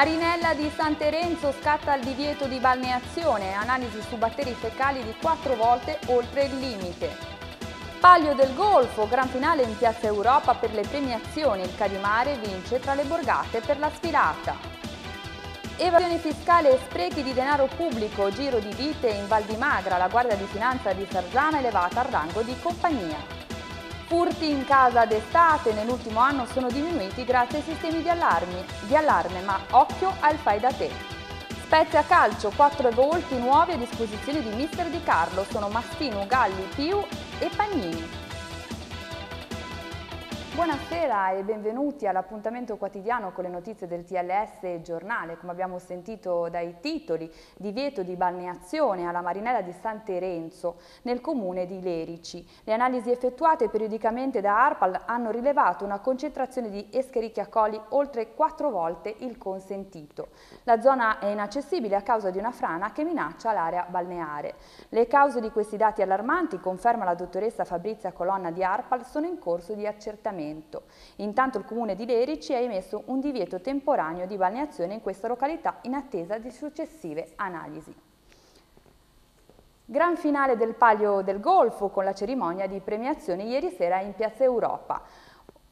Marinella di San Terenzo scatta il divieto di balneazione, analisi su batteri fecali di quattro volte oltre il limite. Palio del Golfo, gran finale in Piazza Europa per le premiazioni, il Cadimare vince tra le borgate per la sfilata. Evasione fiscale e sprechi di denaro pubblico, giro di vite in Val di Magra, la Guardia di Finanza di Sarzana elevata al rango di compagnia. Furti in casa d'estate nell'ultimo anno sono diminuiti grazie ai sistemi di, allarmi, di allarme, ma occhio al fai da te. Spezia calcio, 4 volti nuovi a disposizione di Mister Di Carlo, sono Mastino, Galli, Piu e Pagnini. Buonasera e benvenuti all'appuntamento quotidiano con le notizie del TLS giornale. Come abbiamo sentito dai titoli, divieto di balneazione alla marinella di San Terenzo nel comune di Lerici. Le analisi effettuate periodicamente da ARPAL hanno rilevato una concentrazione di Escherichia coli oltre quattro volte il consentito. La zona è inaccessibile a causa di una frana che minaccia l'area balneare. Le cause di questi dati allarmanti, conferma la dottoressa Fabrizia Colonna di ARPAL, sono in corso di accertamento balneamento. Intanto il comune di Lerici ha emesso un divieto temporaneo di balneazione in questa località in attesa di successive analisi. Gran finale del Palio del Golfo con la cerimonia di premiazione ieri sera in Piazza Europa.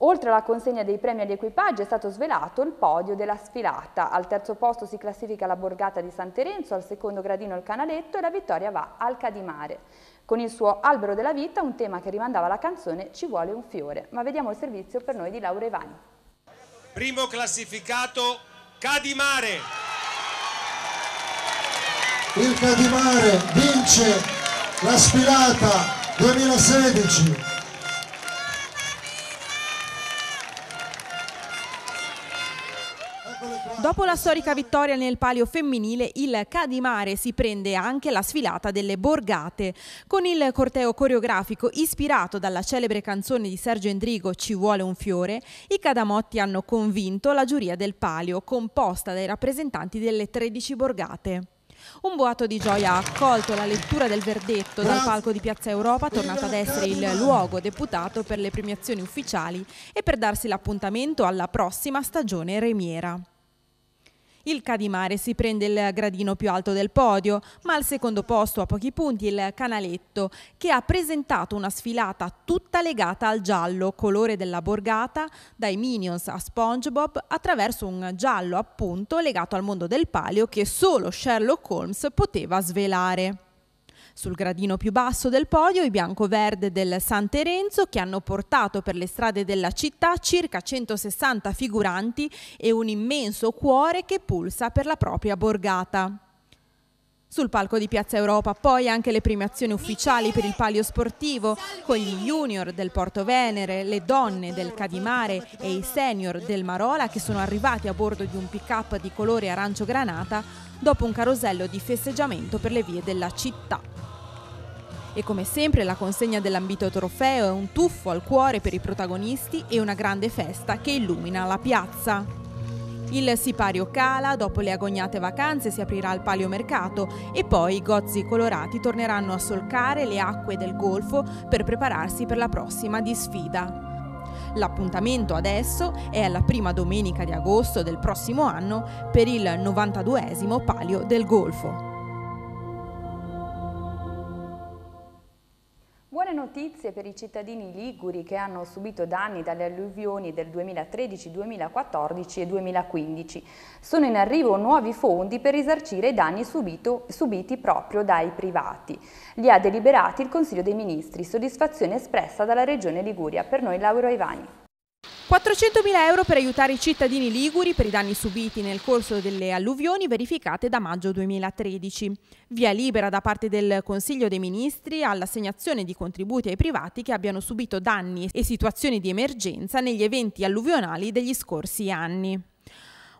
Oltre alla consegna dei premi agli equipaggi è stato svelato il podio della sfilata. Al terzo posto si classifica la borgata di San Terenzo, al secondo gradino il Canaletto e la vittoria va al Cadimare. Con il suo Albero della Vita, un tema che rimandava alla canzone Ci vuole un fiore. Ma vediamo il servizio per noi di Laura Evani. Primo classificato Cadimare. Il Cadimare vince la sfilata 2016. Dopo la storica vittoria nel palio femminile, il Cadimare si prende anche la sfilata delle Borgate. Con il corteo coreografico ispirato dalla celebre canzone di Sergio Endrigo Ci vuole un fiore, i Cadamotti hanno convinto la giuria del palio, composta dai rappresentanti delle 13 Borgate. Un boato di gioia ha accolto la lettura del verdetto dal palco di Piazza Europa, tornato ad essere il luogo deputato per le premiazioni ufficiali e per darsi l'appuntamento alla prossima stagione remiera. Il Cadimare si prende il gradino più alto del podio, ma al secondo posto a pochi punti il Canaletto, che ha presentato una sfilata tutta legata al giallo, colore della borgata, dai Minions a SpongeBob, attraverso un giallo appunto legato al mondo del palio che solo Sherlock Holmes poteva svelare. Sul gradino più basso del podio i bianco-verde del San Terenzo che hanno portato per le strade della città circa 160 figuranti e un immenso cuore che pulsa per la propria borgata. Sul palco di Piazza Europa poi anche le premiazioni ufficiali per il palio sportivo con gli junior del Porto Venere, le donne del Cadimare e i senior del Marola che sono arrivati a bordo di un pick-up di colore arancio granata dopo un carosello di festeggiamento per le vie della città. E come sempre la consegna dell'ambito trofeo è un tuffo al cuore per i protagonisti e una grande festa che illumina la piazza. Il sipario cala, dopo le agognate vacanze si aprirà il paliomercato e poi i gozzi colorati torneranno a solcare le acque del golfo per prepararsi per la prossima disfida. L'appuntamento adesso è alla prima domenica di agosto del prossimo anno per il 92esimo Palio del Golfo. Buone notizie per i cittadini liguri che hanno subito danni dalle alluvioni del 2013, 2014 e 2015. Sono in arrivo nuovi fondi per risarcire i danni subito, subiti proprio dai privati. Li ha deliberati il Consiglio dei Ministri, soddisfazione espressa dalla Regione Liguria. Per noi Lauro Ivani. 400.000 euro per aiutare i cittadini liguri per i danni subiti nel corso delle alluvioni verificate da maggio 2013. Via libera da parte del Consiglio dei Ministri all'assegnazione di contributi ai privati che abbiano subito danni e situazioni di emergenza negli eventi alluvionali degli scorsi anni.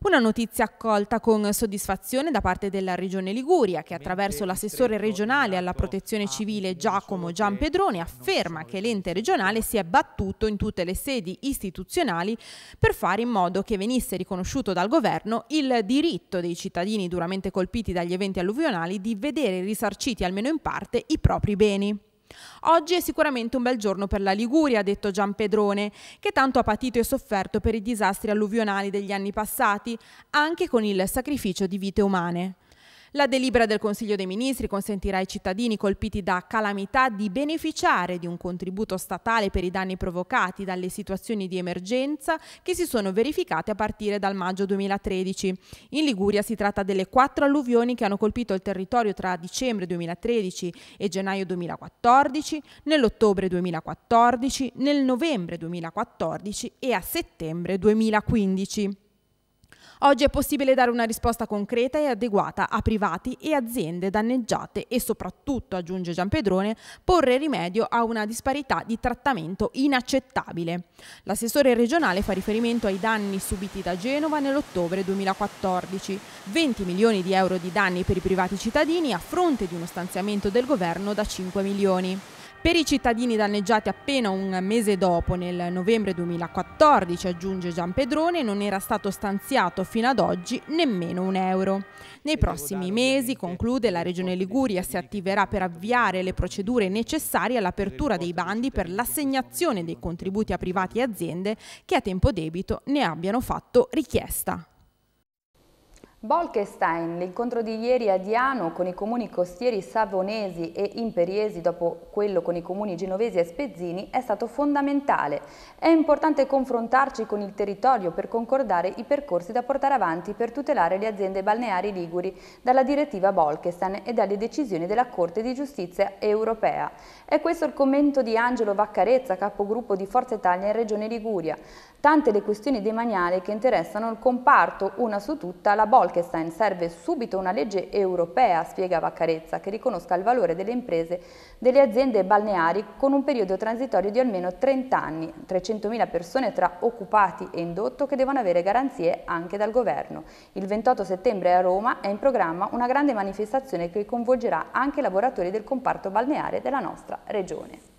Una notizia accolta con soddisfazione da parte della Regione Liguria che attraverso l'assessore regionale alla protezione civile Giacomo Gianpedrone afferma che l'ente regionale si è battuto in tutte le sedi istituzionali per fare in modo che venisse riconosciuto dal governo il diritto dei cittadini duramente colpiti dagli eventi alluvionali di vedere risarciti almeno in parte i propri beni. Oggi è sicuramente un bel giorno per la Liguria, ha detto Gian Pedrone, che tanto ha patito e sofferto per i disastri alluvionali degli anni passati, anche con il sacrificio di vite umane. La delibera del Consiglio dei Ministri consentirà ai cittadini colpiti da calamità di beneficiare di un contributo statale per i danni provocati dalle situazioni di emergenza che si sono verificate a partire dal maggio 2013. In Liguria si tratta delle quattro alluvioni che hanno colpito il territorio tra dicembre 2013 e gennaio 2014, nell'ottobre 2014, nel novembre 2014 e a settembre 2015. Oggi è possibile dare una risposta concreta e adeguata a privati e aziende danneggiate e soprattutto, aggiunge Giampedrone, porre rimedio a una disparità di trattamento inaccettabile. L'assessore regionale fa riferimento ai danni subiti da Genova nell'ottobre 2014, 20 milioni di euro di danni per i privati cittadini a fronte di uno stanziamento del governo da 5 milioni. Per i cittadini danneggiati appena un mese dopo, nel novembre 2014, aggiunge Giampedrone, non era stato stanziato fino ad oggi nemmeno un euro. Nei prossimi mesi, conclude, la Regione Liguria si attiverà per avviare le procedure necessarie all'apertura dei bandi per l'assegnazione dei contributi a privati e aziende che a tempo debito ne abbiano fatto richiesta. Bolkestein, l'incontro di ieri a Diano con i comuni costieri savonesi e imperiesi dopo quello con i comuni genovesi e spezzini è stato fondamentale. È importante confrontarci con il territorio per concordare i percorsi da portare avanti per tutelare le aziende balneari liguri dalla direttiva Bolkestein e dalle decisioni della Corte di Giustizia europea. È questo il commento di Angelo Vaccarezza, capogruppo di Forza Italia in Regione Liguria. Tante le questioni demaniali che interessano il comparto, una su tutta la Bolkestein. Serve subito una legge europea, spiega Vaccarezza, che riconosca il valore delle imprese delle aziende balneari con un periodo transitorio di almeno 30 anni, 300.000 persone tra occupati e indotto che devono avere garanzie anche dal governo. Il 28 settembre a Roma è in programma una grande manifestazione che coinvolgerà anche i lavoratori del comparto balneare della nostra regione.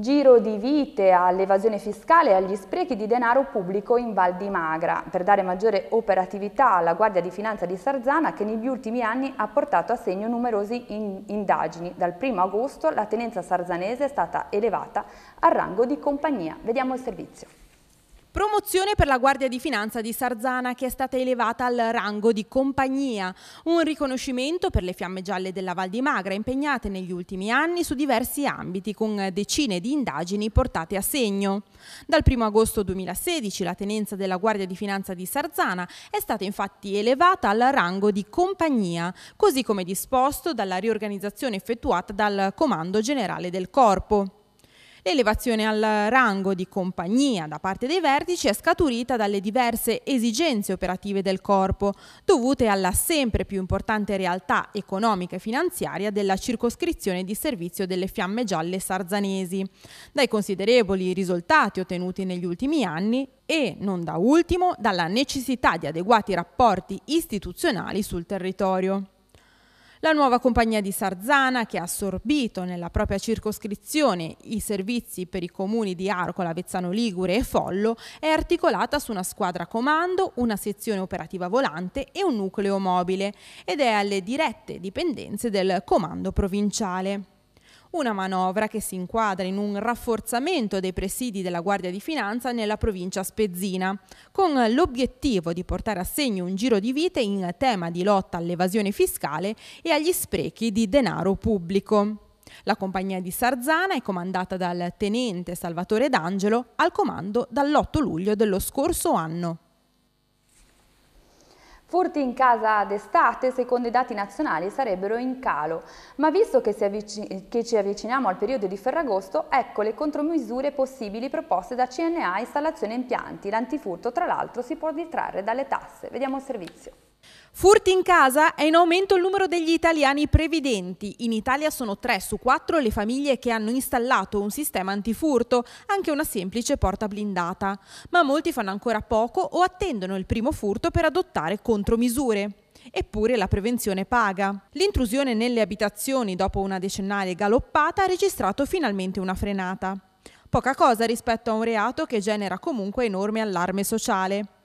Giro di vite all'evasione fiscale e agli sprechi di denaro pubblico in Val di Magra per dare maggiore operatività alla Guardia di Finanza di Sarzana che negli ultimi anni ha portato a segno numerose in indagini. Dal 1 agosto la tenenza sarzanese è stata elevata al rango di compagnia. Vediamo il servizio. Promozione per la Guardia di Finanza di Sarzana che è stata elevata al rango di compagnia, un riconoscimento per le fiamme gialle della Val di Magra impegnate negli ultimi anni su diversi ambiti con decine di indagini portate a segno. Dal 1 agosto 2016 la tenenza della Guardia di Finanza di Sarzana è stata infatti elevata al rango di compagnia, così come disposto dalla riorganizzazione effettuata dal Comando Generale del Corpo. L'elevazione al rango di compagnia da parte dei vertici è scaturita dalle diverse esigenze operative del corpo, dovute alla sempre più importante realtà economica e finanziaria della circoscrizione di servizio delle fiamme gialle sarzanesi, dai considerevoli risultati ottenuti negli ultimi anni e, non da ultimo, dalla necessità di adeguati rapporti istituzionali sul territorio. La nuova compagnia di Sarzana, che ha assorbito nella propria circoscrizione i servizi per i comuni di Arcola, Vezzano Ligure e Follo, è articolata su una squadra comando, una sezione operativa volante e un nucleo mobile ed è alle dirette dipendenze del comando provinciale. Una manovra che si inquadra in un rafforzamento dei presidi della Guardia di Finanza nella provincia spezzina, con l'obiettivo di portare a segno un giro di vite in tema di lotta all'evasione fiscale e agli sprechi di denaro pubblico. La compagnia di Sarzana è comandata dal tenente Salvatore D'Angelo al comando dall'8 luglio dello scorso anno. Furti in casa d'estate, secondo i dati nazionali, sarebbero in calo, ma visto che, che, ci avviciniamo al periodo di Ferragosto, ecco le contromisure possibili proposte da CNA Installazione Impianti. L'antifurto, tra l'altro, si può ditrarre dalle tasse. Vediamo il servizio. Furti in casa è in aumento il numero degli italiani previdenti. In Italia sono 3 su 4 le famiglie che hanno installato un sistema antifurto, anche una semplice porta blindata. Ma molti fanno ancora poco o attendono il primo furto per adottare contromisure. Eppure la prevenzione paga. L'intrusione nelle abitazioni dopo una decennale galoppata ha registrato finalmente una frenata. Poca cosa rispetto a un reato che genera comunque enorme allarme sociale.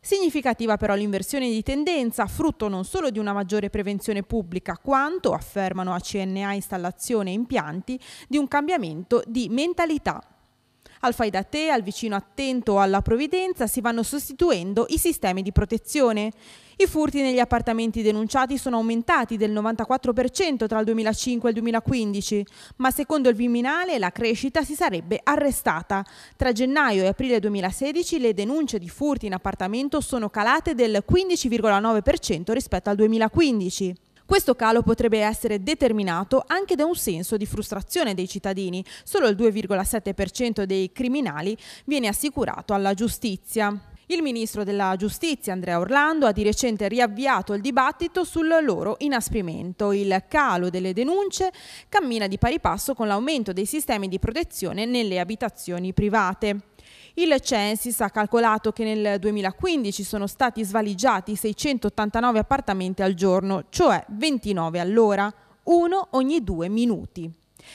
Significativa però l'inversione di tendenza, frutto non solo di una maggiore prevenzione pubblica, quanto, affermano a CNA Installazione e Impianti, di un cambiamento di mentalità. Al fai da te, al vicino attento o alla provvidenza si vanno sostituendo i sistemi di protezione. I furti negli appartamenti denunciati sono aumentati del 94% tra il 2005 e il 2015, ma secondo il Viminale la crescita si sarebbe arrestata. Tra gennaio e aprile 2016 le denunce di furti in appartamento sono calate del 15,9% rispetto al 2015. Questo calo potrebbe essere determinato anche da un senso di frustrazione dei cittadini. Solo il 2,7% dei criminali viene assicurato alla giustizia. Il ministro della Giustizia Andrea Orlando ha di recente riavviato il dibattito sul loro inasprimento. Il calo delle denunce cammina di pari passo con l'aumento dei sistemi di protezione nelle abitazioni private. Il Censis ha calcolato che nel 2015 sono stati svaligiati 689 appartamenti al giorno, cioè 29 all'ora, uno ogni due minuti.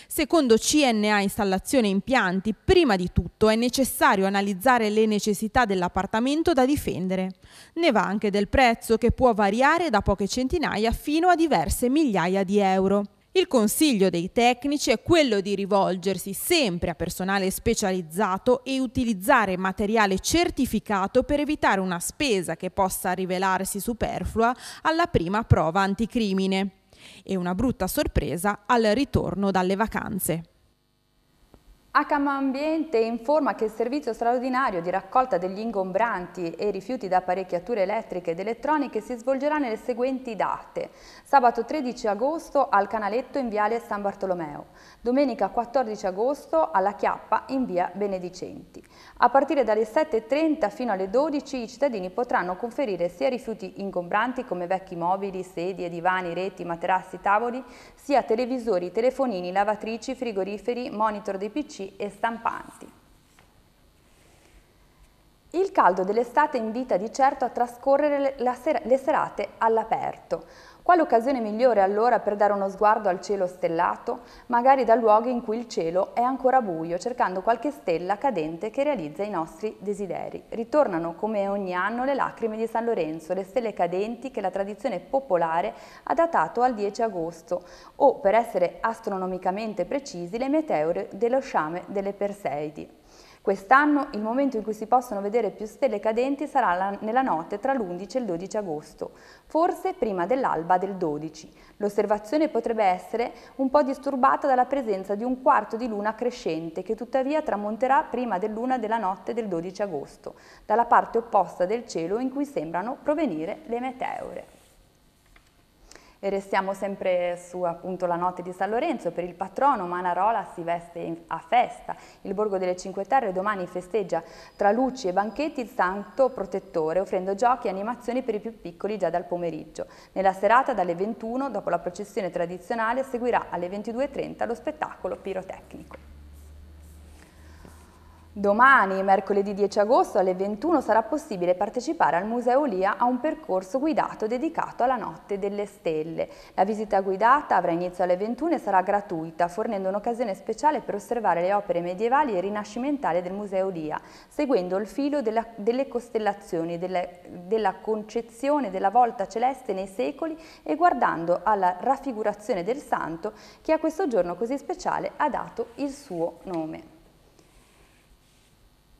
Secondo CNA Installazione Impianti, prima di tutto è necessario analizzare le necessità dell'appartamento da difendere. Ne va anche del prezzo che può variare da poche centinaia fino a diverse migliaia di euro. Il consiglio dei tecnici è quello di rivolgersi sempre a personale specializzato e utilizzare materiale certificato per evitare una spesa che possa rivelarsi superflua alla prima prova anticrimine e una brutta sorpresa al ritorno dalle vacanze. Acam Ambiente informa che il servizio straordinario di raccolta degli ingombranti e rifiuti da apparecchiature elettriche ed elettroniche si svolgerà nelle seguenti date. Sabato 13 agosto al Canaletto in Viale San Bartolomeo, domenica 14 agosto alla Chiappa in Via Benedicenti. A partire dalle 7.30 fino alle 12 i cittadini potranno conferire sia rifiuti ingombranti come vecchi mobili, sedie, divani, reti, materassi, tavoli, sia televisori, telefonini, lavatrici, frigoriferi, monitor dei PC e stampanti. Il caldo dell'estate invita di certo a trascorrere le serate all'aperto. Quale occasione migliore allora per dare uno sguardo al cielo stellato, magari da luoghi in cui il cielo è ancora buio, cercando qualche stella cadente che realizza i nostri desideri. Ritornano come ogni anno le lacrime di San Lorenzo, le stelle cadenti che la tradizione popolare ha datato al 10 agosto, o per essere astronomicamente precisi le meteore dello sciame delle Perseidi. Quest'anno il momento in cui si possono vedere più stelle cadenti sarà la, nella notte tra l'11 e il 12 agosto, forse prima dell'alba del 12. L'osservazione potrebbe essere un po' disturbata dalla presenza di un quarto di luna crescente che tuttavia tramonterà prima dell'una della notte del 12 agosto, dalla parte opposta del cielo in cui sembrano provenire le meteore. E restiamo sempre su appunto la notte di San Lorenzo, per il patrono Manarola si veste a festa, il Borgo delle Cinque Terre domani festeggia tra luci e banchetti il santo protettore, offrendo giochi e animazioni per i più piccoli già dal pomeriggio. Nella serata dalle 21, dopo la processione tradizionale, seguirà alle 22.30 lo spettacolo pirotecnico. Domani, mercoledì 10 agosto alle 21, sarà possibile partecipare al Museo Lia a un percorso guidato dedicato alla Notte delle Stelle. La visita guidata avrà inizio alle 21 e sarà gratuita, fornendo un'occasione speciale per osservare le opere medievali e rinascimentali del Museo Lia, seguendo il filo della, delle costellazioni, della, della concezione della volta celeste nei secoli e guardando alla raffigurazione del santo che a questo giorno così speciale ha dato il suo nome.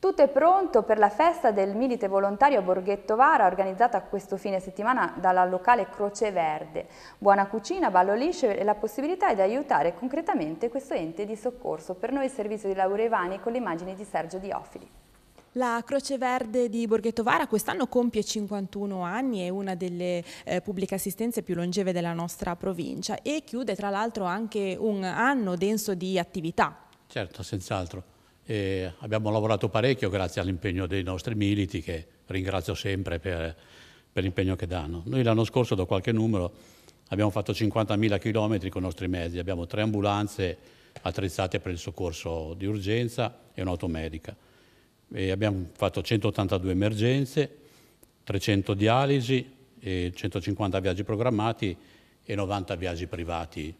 Tutto è pronto per la festa del Milite Volontario a Borghetto Vara organizzata questo fine settimana dalla locale Croce Verde. Buona cucina, ballo liscio e la possibilità di aiutare concretamente questo ente di soccorso. Per noi il servizio di Laura Ivani con le immagini di Sergio Diofili. La Croce Verde di Borghetto Vara quest'anno compie 51 anni, è una delle eh, pubbliche assistenze più longeve della nostra provincia e chiude tra l'altro anche un anno denso di attività. Certo, senz'altro. E abbiamo lavorato parecchio grazie all'impegno dei nostri militi che ringrazio sempre per, per l'impegno che danno. Noi l'anno scorso, da qualche numero, abbiamo fatto 50.000 km con i nostri mezzi, abbiamo tre ambulanze attrezzate per il soccorso di urgenza e un'auto medica. E abbiamo fatto 182 emergenze, 300 dialisi, 150 viaggi programmati e 90 viaggi privati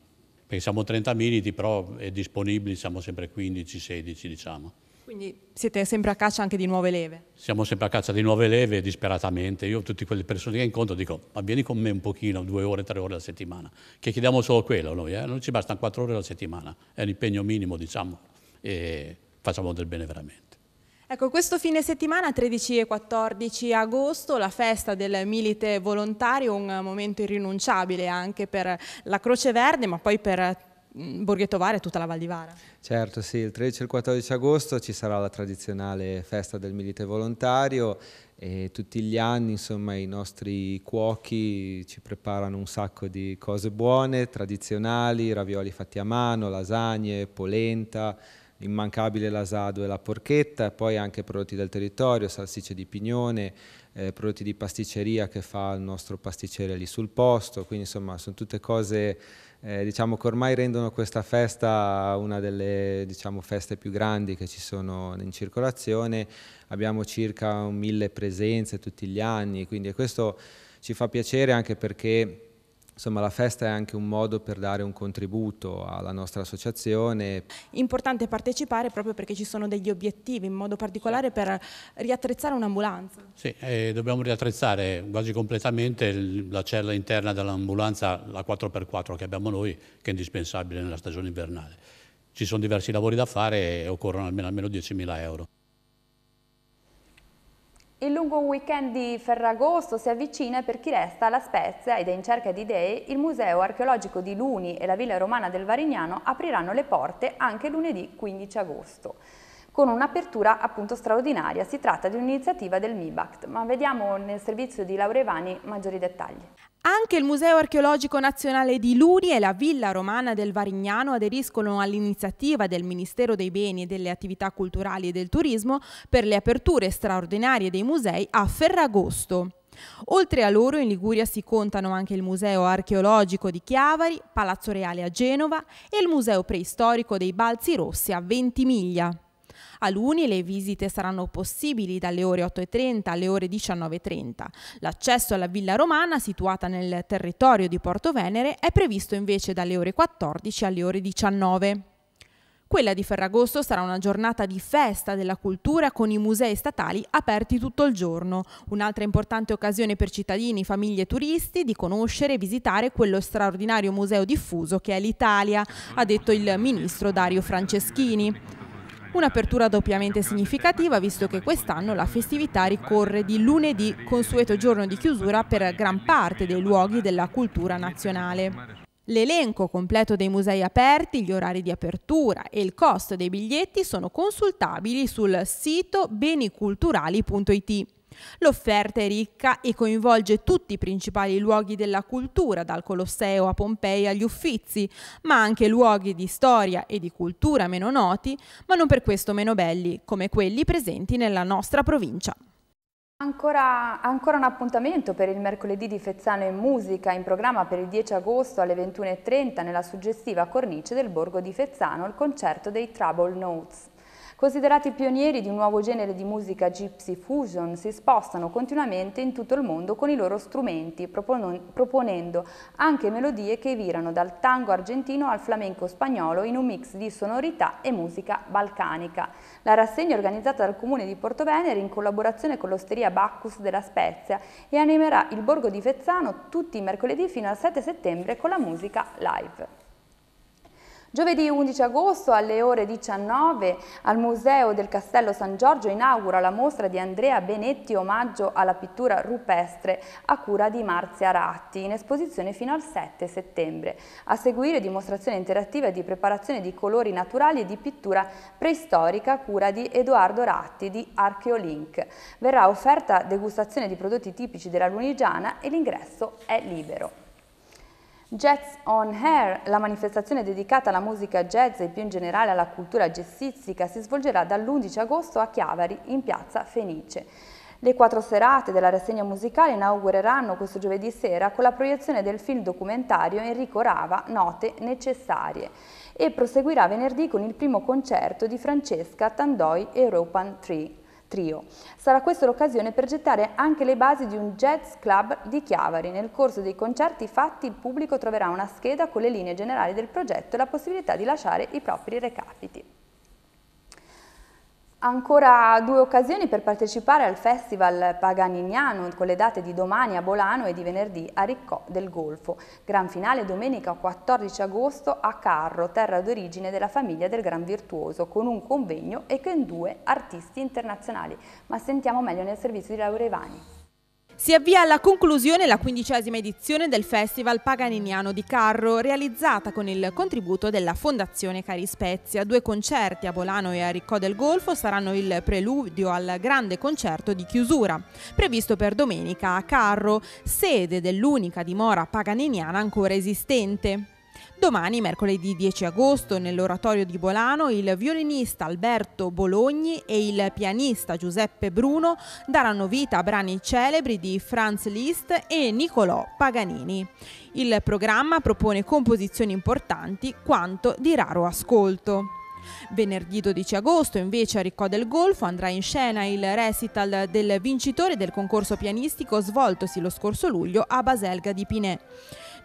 perché siamo 30 militi, però è disponibili siamo sempre 15-16 diciamo. Quindi siete sempre a caccia anche di nuove leve? Siamo sempre a caccia di nuove leve disperatamente. Io tutte quelle persone che incontro dico, ma vieni con me un pochino, due ore, tre ore alla settimana, che chiediamo solo quello noi, eh? non ci bastano quattro ore alla settimana, è l'impegno minimo diciamo, e facciamo del bene veramente. Ecco, questo fine settimana, 13 e 14 agosto, la festa del Milite Volontario, un momento irrinunciabile anche per la Croce Verde, ma poi per mm, Borghetto Vara e tutta la Val di Vara. Certo, sì, il 13 e il 14 agosto ci sarà la tradizionale festa del Milite Volontario e tutti gli anni insomma i nostri cuochi ci preparano un sacco di cose buone, tradizionali, ravioli fatti a mano, lasagne, polenta, immancabile l'asado e la porchetta, poi anche prodotti del territorio, salsicce di pignone, eh, prodotti di pasticceria che fa il nostro pasticcere lì sul posto, quindi insomma sono tutte cose eh, diciamo che ormai rendono questa festa una delle diciamo, feste più grandi che ci sono in circolazione, abbiamo circa mille presenze tutti gli anni, quindi questo ci fa piacere anche perché Insomma, la festa è anche un modo per dare un contributo alla nostra associazione. Importante partecipare proprio perché ci sono degli obiettivi, in modo particolare per riattrezzare un'ambulanza. Sì, eh, dobbiamo riattrezzare quasi completamente la cella interna dell'ambulanza, la 4x4 che abbiamo noi, che è indispensabile nella stagione invernale. Ci sono diversi lavori da fare e occorrono almeno, almeno 10.000 euro. Il lungo weekend di Ferragosto si avvicina e per chi resta alla Spezia ed è in cerca di idee, il Museo Archeologico di Luni e la Villa Romana del Varignano apriranno le porte anche lunedì 15 agosto con un'apertura appunto straordinaria. Si tratta di un'iniziativa del MIBACT, ma vediamo nel servizio di Laura Ivani maggiori dettagli. Anche il Museo Archeologico Nazionale di Luni e la Villa Romana del Varignano aderiscono all'iniziativa del Ministero dei Beni e delle Attività Culturali e del Turismo per le aperture straordinarie dei musei a Ferragosto. Oltre a loro in Liguria si contano anche il Museo Archeologico di Chiavari, Palazzo Reale a Genova e il Museo Preistorico dei Balzi Rossi a Ventimiglia. A Luni le visite saranno possibili dalle ore 8.30 alle ore 19.30. L'accesso alla Villa Romana, situata nel territorio di Porto Venere, è previsto invece dalle ore 14 alle ore 19. Quella di Ferragosto sarà una giornata di festa della cultura con i musei statali aperti tutto il giorno, un'altra importante occasione per cittadini, famiglie e turisti di conoscere e visitare quello straordinario museo diffuso che è l'Italia, ha detto il ministro Dario Franceschini. Un'apertura doppiamente significativa visto che quest'anno la festività ricorre di lunedì, consueto giorno di chiusura per gran parte dei luoghi della cultura nazionale. L'elenco completo dei musei aperti, gli orari di apertura e il costo dei biglietti sono consultabili sul sito beniculturali.it. L'offerta è ricca e coinvolge tutti i principali luoghi della cultura, dal Colosseo a Pompei agli Uffizi, ma anche luoghi di storia e di cultura meno noti, ma non per questo meno belli, come quelli presenti nella nostra provincia. Ancora, ancora, un appuntamento per il mercoledì di Fezzano in musica in programma per il 10 agosto alle 21.30 nella suggestiva cornice del borgo di Fezzano il concerto dei Trouble Notes. Considerati pionieri di un nuovo genere di musica gypsy fusion, si spostano continuamente in tutto il mondo con i loro strumenti, proponendo anche melodie che virano dal tango argentino al flamenco spagnolo in un mix di sonorità e musica balcanica. La rassegna organizzata dal Comune di Portovenere in collaborazione con l'Osteria Bacchus della Spezia e animerà il borgo di Fezzano tutti i mercoledì fino al 7 settembre con la musica live. Giovedì 11 agosto alle ore 19 al Museo del Castello San Giorgio inaugura la mostra di Andrea Benetti omaggio alla pittura rupestre a cura di Marzia Ratti in esposizione fino al 7 settembre. A seguire dimostrazione interattiva di preparazione di colori naturali e di pittura preistorica a cura di Edoardo Ratti di Archeolink. Verrà offerta degustazione di prodotti tipici della Lunigiana e l'ingresso è libero. Jazz on Air, la manifestazione dedicata alla musica jazz e più in generale alla cultura jazzistica, si svolgerà dall'11 agosto a Chiavari, in piazza Fenice. Le quattro serate della rassegna musicale inaugureranno questo giovedì sera con la proiezione del film documentario Enrico Rava, Note necessarie, e proseguirà venerdì con il primo concerto di Francesca Tandoi European Tree trio. Sarà questa l'occasione per gettare anche le basi di un jazz club di Chiavari. Nel corso dei concerti fatti il pubblico troverà una scheda con le linee generali del progetto e la possibilità di lasciare i propri recapiti. Ancora due occasioni per partecipare al Festival Paganiniano con le date di domani a Bolano e di venerdì a Riccò del Golfo. Gran finale domenica 14 agosto a Carro, terra d'origine della famiglia del Gran Virtuoso, con un convegno e con due artisti internazionali. Ma sentiamo meglio nel servizio di Laura Ivani. Si avvia alla conclusione la quindicesima edizione del Festival Paganiniano di Carro, realizzata con il contributo della Fondazione Cari Spezia. Due concerti a Bolano e a Riccò del Golfo saranno il preludio al grande concerto di chiusura, previsto per domenica a Carro, sede dell'unica dimora paganiniana ancora esistente. Domani, mercoledì 10 agosto, nell'oratorio di Bolano, il violinista Alberto Bologni e il pianista Giuseppe Bruno daranno vita a brani celebri di Franz Liszt e Niccolò Paganini. Il programma propone composizioni importanti quanto di raro ascolto. Venerdì 12 agosto invece a Riccò del Golfo andrà in scena il recital del vincitore del concorso pianistico svoltosi lo scorso luglio a Baselga di Pinè.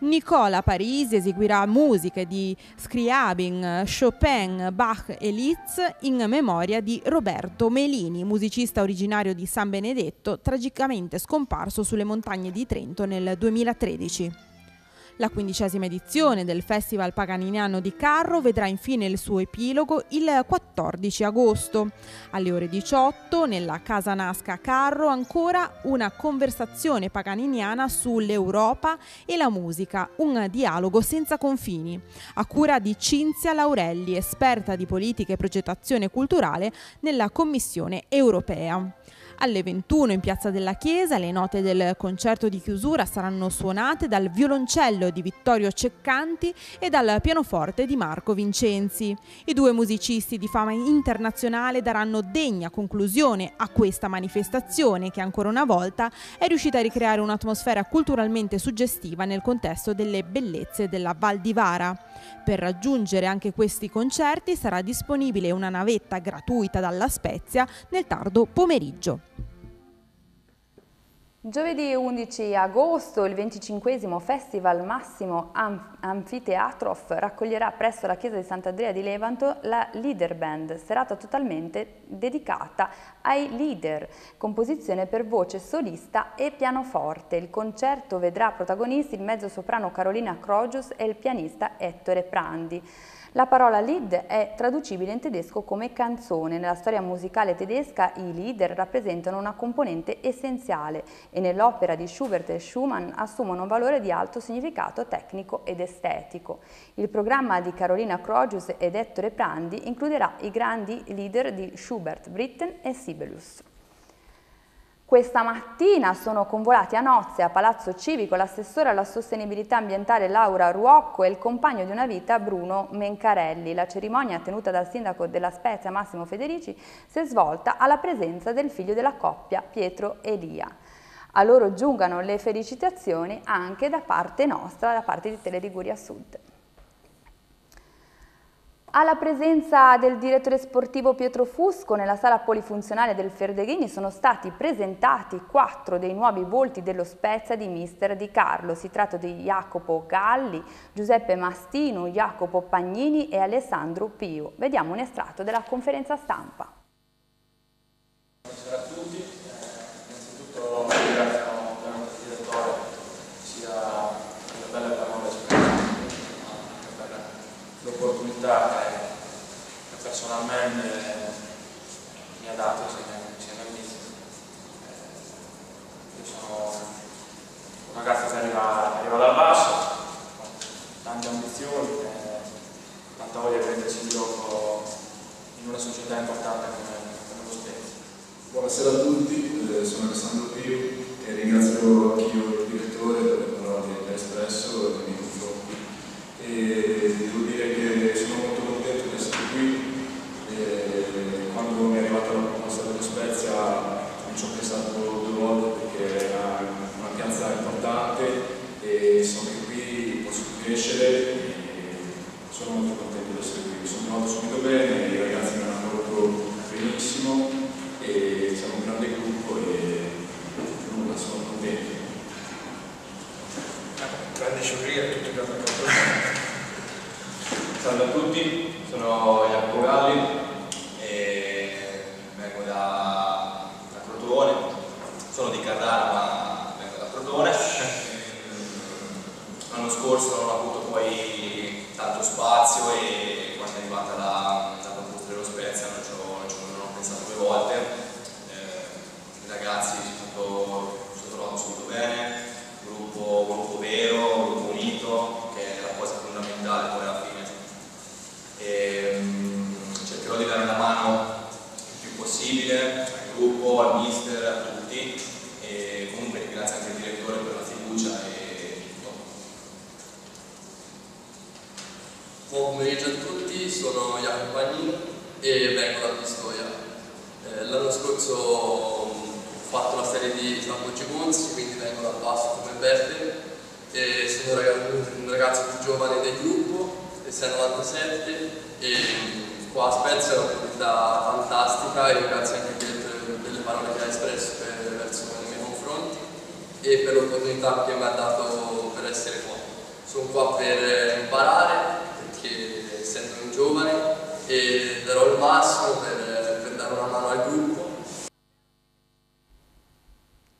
Nicola Parisi eseguirà musiche di Scriabin, Chopin, Bach e Liszt in memoria di Roberto Melini, musicista originario di San Benedetto, tragicamente scomparso sulle montagne di Trento nel 2013. La quindicesima edizione del Festival Paganiniano di Carro vedrà infine il suo epilogo il 14 agosto. Alle ore 18, nella Casa Nasca Carro, ancora una conversazione paganiniana sull'Europa e la musica, un dialogo senza confini, a cura di Cinzia Laurelli, esperta di politica e progettazione culturale nella Commissione europea. Alle 21 in Piazza della Chiesa le note del concerto di chiusura saranno suonate dal violoncello di Vittorio Ceccanti e dal pianoforte di Marco Vincenzi. I due musicisti di fama internazionale daranno degna conclusione a questa manifestazione che ancora una volta è riuscita a ricreare un'atmosfera culturalmente suggestiva nel contesto delle bellezze della Val di Vara. Per raggiungere anche questi concerti sarà disponibile una navetta gratuita dalla Spezia nel tardo pomeriggio. Giovedì 11 agosto il 25 Festival Massimo Amfiteatrof raccoglierà presso la chiesa di Sant'Andrea di Levanto la Leader Band, serata totalmente dedicata ai leader, composizione per voce solista e pianoforte. Il concerto vedrà protagonisti il mezzo soprano Carolina Crogius e il pianista Ettore Prandi. La parola Lied è traducibile in tedesco come canzone. Nella storia musicale tedesca i Lieder rappresentano una componente essenziale e nell'opera di Schubert e Schumann assumono un valore di alto significato tecnico ed estetico. Il programma di Carolina Crogius ed Ettore Prandi includerà i grandi leader di Schubert, Britten e Sibelius. Questa mattina sono convolati a nozze a Palazzo Civico l'assessore alla sostenibilità ambientale Laura Ruocco e il compagno di una vita Bruno Mencarelli. La cerimonia tenuta dal sindaco della Spezia Massimo Federici si è svolta alla presenza del figlio della coppia Pietro Elia. A loro giungano le felicitazioni anche da parte nostra, da parte di Teleriguria Sud. Alla presenza del direttore sportivo Pietro Fusco nella sala polifunzionale del Ferdeghini sono stati presentati quattro dei nuovi volti dello Spezia di Mister Di Carlo. Si tratta di Jacopo Galli, Giuseppe Mastino, Jacopo Pagnini e Alessandro Pio. Vediamo un estratto della conferenza stampa. Buonasera a tutti, innanzitutto Amen. Eh, fiducia e tutto. Buon pomeriggio a tutti, sono Jacopo Pagnino e vengo da Pistoia. Eh, L'anno scorso ho fatto la serie di Campo Gigonzi, quindi vengo dal basso come Beppe e sono un ragazzo più giovane del gruppo, essendo 97 e qua a Spezia è un'opportunità fantastica e grazie anche per delle parole che ha espresso per, verso i miei confronti e per l'opportunità che mi ha dato per essere qua. Sono qua per imparare perché essendo un giovane e darò il massimo per, per dare una mano al gruppo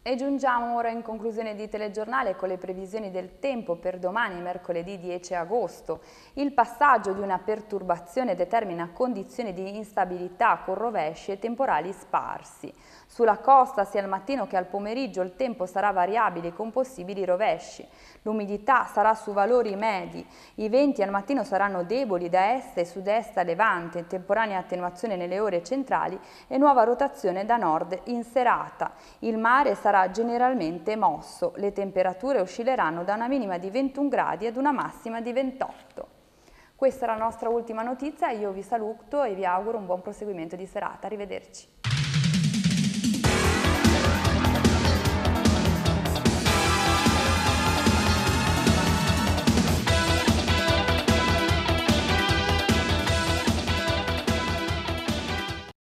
e giungiamo ora in conclusione di telegiornale con le previsioni del tempo per domani, mercoledì 10 agosto. Il passaggio di una perturbazione determina condizioni di instabilità con rovesci e temporali sparsi. Sulla costa sia al mattino che al pomeriggio il tempo sarà variabile con possibili rovesci. L'umidità sarà su valori medi. I venti al mattino saranno deboli da est e sud-est a levante, temporanea attenuazione nelle ore centrali e nuova rotazione da nord in serata. Il mare sarà generalmente mosso. Le temperature oscilleranno da una minima di 21 gradi ad una massima di 28. Questa è la nostra ultima notizia, io vi saluto e vi auguro un buon proseguimento di serata. Arrivederci.